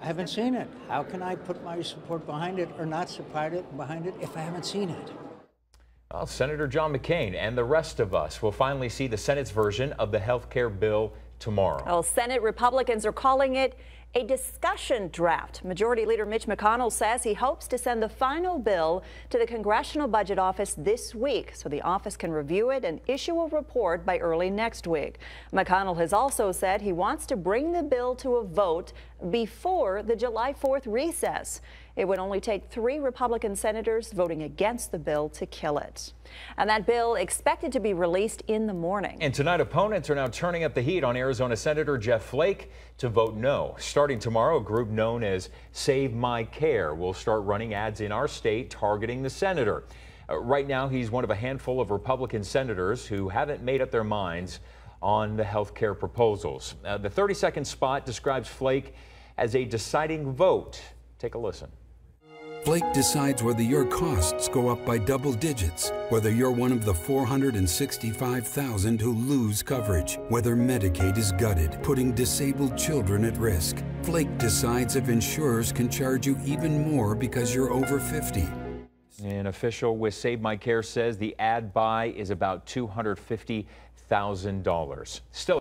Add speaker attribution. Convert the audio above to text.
Speaker 1: I haven't seen it. How can I put my support behind it or not support it behind it if I haven't seen it?
Speaker 2: Well, Senator John McCain and the rest of us will finally see the Senate's version of the health care bill tomorrow.
Speaker 3: Well, Senate Republicans are calling it a discussion draft. Majority Leader Mitch McConnell says he hopes to send the final bill to the Congressional Budget Office this week so the office can review it and issue a report by early next week. McConnell has also said he wants to bring the bill to a vote before the July 4th recess. It would only take three Republican senators voting against the bill to kill it. And that bill expected to be released in the morning.
Speaker 2: And tonight, opponents are now turning up the heat on Arizona Senator Jeff Flake to vote no. Tomorrow, a group known as Save My Care will start running ads in our state targeting the senator. Uh, right now, he's one of a handful of Republican senators who haven't made up their minds on the health care proposals. Uh, the 30 second spot describes Flake as a deciding vote. Take a listen.
Speaker 4: Flake decides whether your costs go up by double digits, whether you're one of the 465,000 who lose coverage, whether Medicaid is gutted, putting disabled children at risk. Flake decides if insurers can charge you even more because you're over 50.
Speaker 2: An official with Save My Care says the ad buy is about $250,000. Still